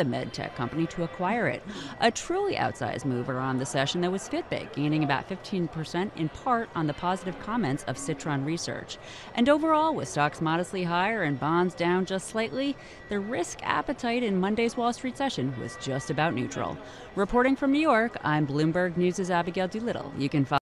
the med tech company to acquire it. A truly outsized move around the session that was Fitbit, gaining about 15% in part on the positive comments of Citron Research. And overall, with stocks modestly higher and bonds down just slightly, the risk appetite in Monday's Wall Street session was just about neutral. Reporting from New York, I'm Bloomberg News' Abigail Doolittle. You can follow